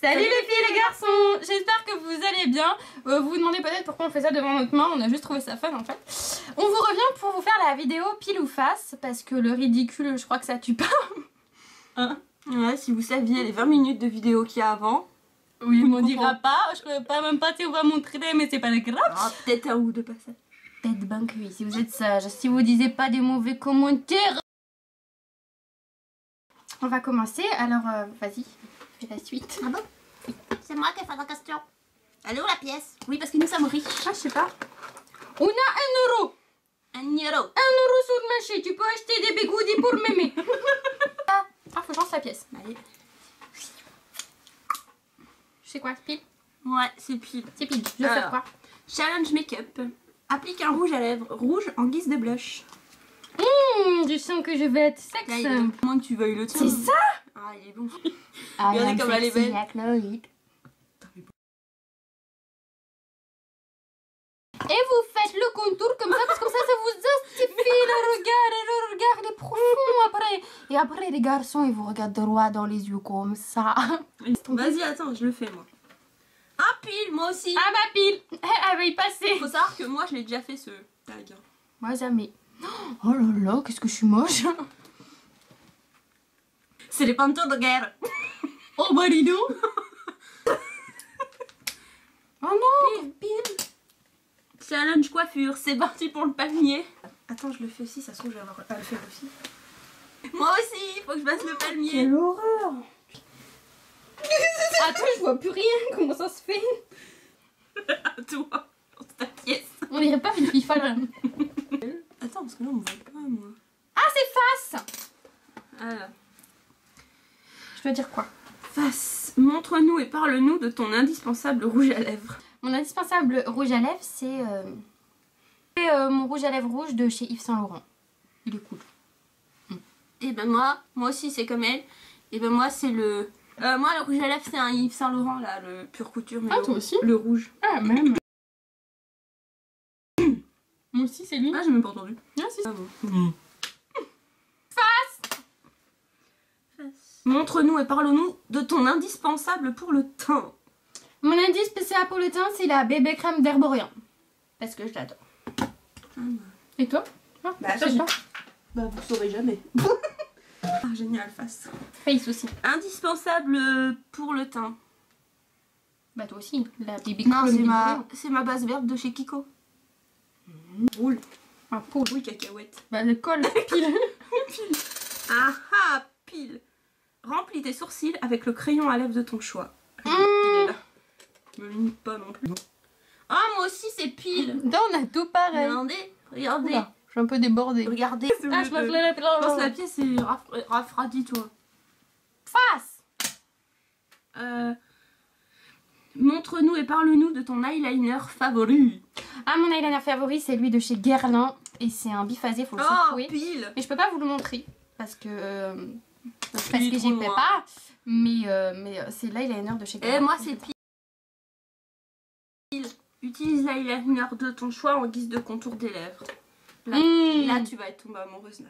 Salut les filles et les garçons J'espère que vous allez bien. Euh, vous vous demandez peut-être pourquoi on fait ça devant notre main, on a juste trouvé ça fun en fait. On vous revient pour vous faire la vidéo pile ou face, parce que le ridicule, je crois que ça tue pas. Hein? Ouais, si vous saviez les 20 minutes de vidéo qu'il y a avant. Oui, on dira pas, je ne pas même pas si on va montrer, mais c'est pas grave. Ah, peut-être un ou deux passages. Peut-être ben que oui, si vous êtes sage, si vous disiez pas des mauvais commentaires. On va commencer, alors euh, vas-y, fais la suite. Ah bon C'est moi qui ai fait la question. Elle est où la pièce Oui, parce que nous sommes riches. Ah, je sais pas. On a un euro Un euro. Un euro sur le marché, tu peux acheter des bigoudis pour mémé. ah, faut que je lance la pièce. Allez. Sais quoi, c'est pile? Ouais, c'est pile. C'est pile. Je vais faire Alors. quoi? Challenge make-up. Applique un rouge à lèvres rouge en guise de blush. Hum, je sens que je vais être sexe. Là, il est moins que tu veuilles le tien. C'est ça Ah, il est bon. Ah, Regardez comme elle est belle. Et vous faites le contour comme ça, parce que comme ça, ça vous justifie le regard. Et le regard il est profond après. Et après, les garçons, ils vous regardent droit dans les yeux comme ça. Vas-y, attends, je le fais moi. Ah, pile, moi aussi. Ah, ma pile Elle va y passer. Faut savoir que moi, je l'ai déjà fait ce tag. hein. Moi, jamais. Oh là là, qu'est-ce que je suis moche. C'est les pantours de guerre. Oh, Marido Oh non Pile. Challenge coiffure, c'est parti pour le palmier. Attends, je le fais aussi, ça se trouve, je vais avoir à le faire aussi. Moi aussi, il faut que je fasse le palmier. horreur Attends, je vois plus rien, comment ça se fait? Toi, dans ta pièce. On dirait pas une. Attends, parce que là, on me voit pas, moi. Ah, c'est face Alors, Je dois dire quoi? Face. Montre-nous et parle-nous de ton indispensable rouge à lèvres. Mon indispensable rouge à lèvres, c'est euh, c'est, euh, mon rouge à lèvres rouge de chez Yves Saint Laurent. Il est cool. Et ben moi, moi aussi, c'est comme elle. Et ben moi, c'est le... Euh, moi, le rouge à lèvres, c'est un Yves Saint Laurent, là, le pure couture. Mais Ah, le, toi aussi? Le rouge. Ah, même. Moi aussi, c'est lui. Ah, j'ai même pas entendu. Ah, si. Ah bon. Face Montre-nous et parle-nous de ton indispensable pour le teint. Mon indice spécial pour le teint, c'est la bébé crème d'Herborian. Parce que je l'adore. Et toi? Ah, Bah, j'ai- pas. Bah, vous saurez jamais. ah, génial, face. Face aussi. Indispensable euh, pour le teint. Bah, toi aussi. La bébé Non, crème c'est ma, ma base verte de chez Kiko. Roule. Ah, pauvre. Oui, cacahuète. Bah, le col, pile. Ah ah, pile. Remplis tes sourcils avec le crayon à lèvres de ton choix. Mmh. Il est là. Me limite pas non plus. Ah, moi aussi, c'est pile. Là, on a tout pareil. Regardez, regardez. Oula, je suis un peu débordée. Regardez. Ah, je pense Je que la la pièce est raf- rafraîchie, toi. face. Euh, Montre-nous et parle-nous de ton eyeliner favori. Ah, mon eyeliner favori, c'est lui de chez Guerlain. Et c'est un biphasé, faut le Oh, secouer. pile. Mais je peux pas vous le montrer. Parce que. euh, parce que j'y loin. pas. Mais, euh, mais euh, c'est l'eyeliner de chez Et Guerlain. Eh, moi, c'est pile. Utilise l'eyeliner de ton choix en guise de contour des lèvres. Là, Mmh. là tu vas être tombée amoureuse, là.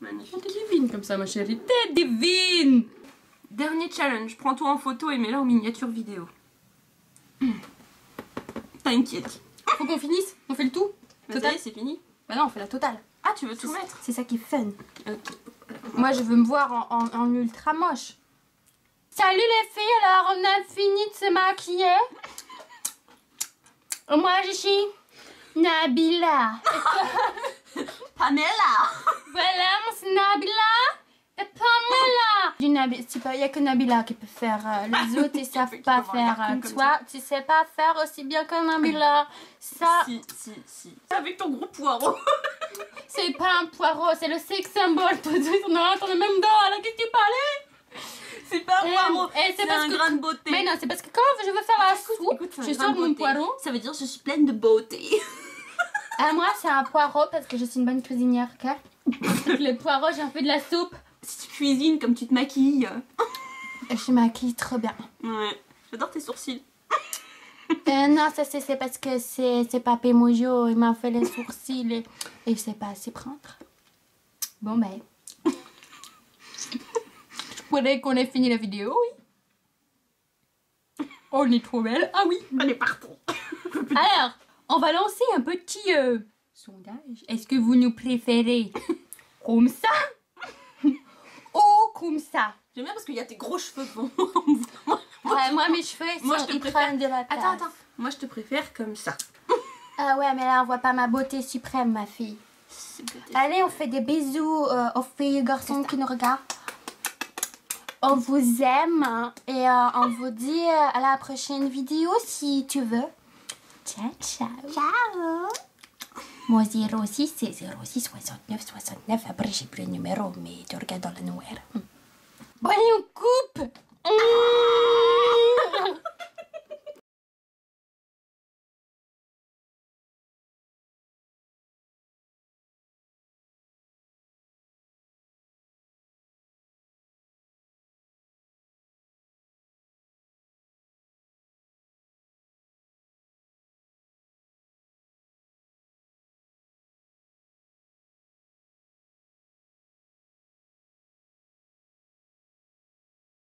Magnifique. Oh, T'es divine comme ça, ma chérie. T'es divine. Dernier challenge, prends-toi en photo et mets-la en miniature vidéo. T'inquiète. Faut qu'on finisse. On fait le tout. Total. c'est fini. Bah non, on fait la totale. Ah, tu veux tout mettre C'est ça qui est fun. Ok. Moi, je veux me voir en, en- en ultra moche. Salut les filles, alors on a fini de se maquiller. Moi, je suis Nabila. Pamela Voilà, c'est Nabila Il n'y a que Nabila qui peut faire. euh, les autres, ils savent pas faire. euh, toi, tu sais pas faire aussi bien que Nabila. Ça, Si, si, si. Avec ton gros poireau. c'est pas un poireau, c'est le sex symbole. Toi, tu- non, t'en as même. Alors, qu'est-ce que tu parlais? C'est pas un Eh, poireau. eh, c'est un que- grain de beauté. Mais non, c'est parce que quand je veux faire la soupe, un je sors mon poireau. Ça veut dire que je suis pleine de beauté. À moi, c'est un poireau parce que je suis une bonne cuisinière, ok? Donc, Les poireaux, j'en fais de la soupe. Si tu cuisines comme tu te maquilles. Je maquille trop bien. Ouais. J'adore tes sourcils. Euh, non, ça c'est parce que c'est c'est Papé Mojo, il m'a fait les sourcils et, et je sais pas s'y prendre. Bon ben. Vous voulez qu'on ait fini la vidéo, oui Oh, on est trop belle. Ah oui. Allez, partons. Alors, on va lancer un petit euh, sondage. Est-ce que vous nous préférez comme ça comme ça J'aime bien parce qu'il y a tes gros cheveux. Ouais, Moi, mes cheveux, Moi, sont- je te ils préfère- prennent de la place. Attends, attends. Moi, je te préfère comme ça. Ah ouais, mais là, on voit pas ma beauté suprême, ma fille. Allez, on fait des bisous euh, aux filles et garçons qui nous regardent. On vous aime hein, et euh, on vous dit euh, à la prochaine vidéo si tu veux. Ciao, ciao. Ciao. Moi 06, c'est 06 69 69. Après, j'ai plus le numéro, mais tu regardes dans l'annuaire. Bon, on coupe mmh.